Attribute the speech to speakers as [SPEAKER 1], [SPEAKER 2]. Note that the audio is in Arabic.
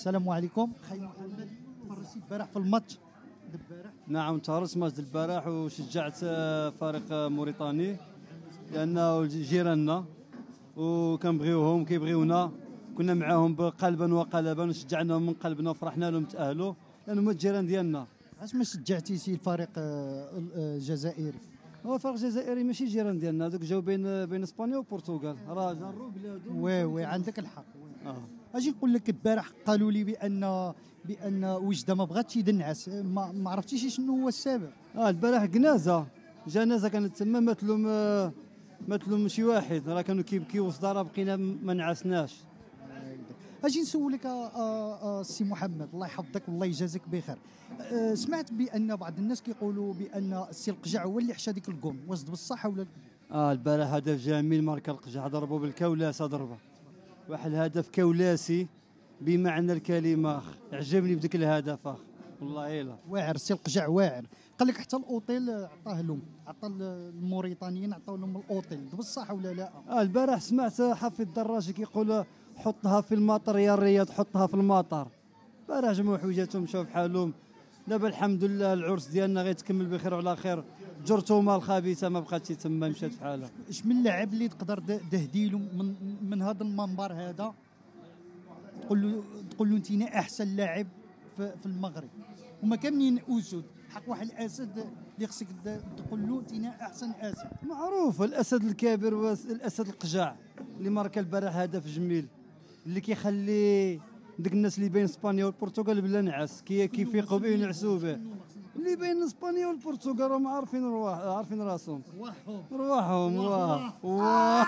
[SPEAKER 1] السلام عليكم. خي محمد فرجتي البارح في الماتش البارح
[SPEAKER 2] نعم تفرجت ماتش البارح وشجعت آه، فريق آه، موريتاني لأنه جيراننا وكنبغيوهم كيبغيونا. كنا معاهم قلبا وقلبا وشجعناهم من قلبنا وفرحنا لهم تأهلوا لأنهم الجيران ديالنا.
[SPEAKER 1] علاش ما شجعتيش الفريق آه، آه، الجزائري؟
[SPEAKER 2] هو الفريق الجزائري ماشي جيران ديالنا هذوك جاو بين بين إسبانيا والبرتغال راه جروا بلادهم
[SPEAKER 1] oui oui عندك الحق. oui.
[SPEAKER 2] آه.
[SPEAKER 1] أجي نقول لك البارح قالوا لي بان بأن وجدة ما بغاتش يدنعس. ما, ما عرفتيش شنو هو السبب.
[SPEAKER 2] آه البارح جنازة. جنازة كانت تما مات لهم آه، مات لهم شي واحد. راه كانوا كيبكيو في الدار بقينا ما نعسناش.
[SPEAKER 1] أجي نسولك آه، آه، آه، سي محمد الله يحفظك والله يجازيك بخير. آه، سمعت بأن بعض الناس كيقولوا بأن السي القجع هو اللي حشا ديك الكون واش بالصح ولا
[SPEAKER 2] آه البارح هدف جميل ماركا القجع ضربوا بالكولاسه ضربة. واحد الهدف كولاسي بمعنى الكلمة. عجبني بديك الهدف أخ. والله إلا.
[SPEAKER 1] واعر السي القجع واعر. قال لك حتى الاوتيل عطاه لهم عطى الموريتانيين عطاو لهم الاوتيل بالصح ولا لا؟
[SPEAKER 2] آه البارح سمعت حفيظ الدراجي كيقول حطها في المطر يا الرياض حطها في المطر. البارح جمعوا حويجاتهم مشاو في حالهم. دابا الحمد لله العرس ديالنا غيتكمل بخير وعلى خير. جرتهما الخبيثه ما بقاتش تما مشات في حالها
[SPEAKER 1] إش من لاعب اللي تقدر تهدي له من من هذا المنبر هذا؟ تقول له تقول له أنت أحسن لاعب في, في المغرب. هما كاملين أسود. حق واحد الأسد اللي خصك تقول له أنت أحسن أسد.
[SPEAKER 2] معروف الأسد الكبير والاسد القجاع اللي ماركا البارح هدف جميل. اللي كيخلي ديك الناس اللي بين إسبانيا والبرتغال بلا نعاس. كي كيفيقوا به ينعسوا به. اللي بين اسبانيا والبرتغال راهم عارفين رواح عارفين راسهم.
[SPEAKER 1] وحهم
[SPEAKER 2] رواحهم واه واه